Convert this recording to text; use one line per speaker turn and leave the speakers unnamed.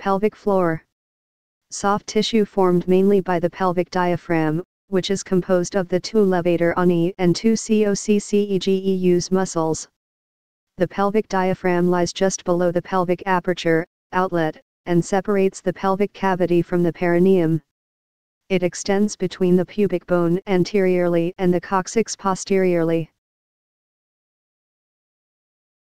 Pelvic floor. Soft tissue formed mainly by the pelvic diaphragm, which is composed of the two levator ani and two coccygeus muscles. The pelvic diaphragm lies just below the pelvic aperture, outlet, and separates the pelvic cavity from the perineum. It extends between the pubic bone anteriorly and the coccyx posteriorly.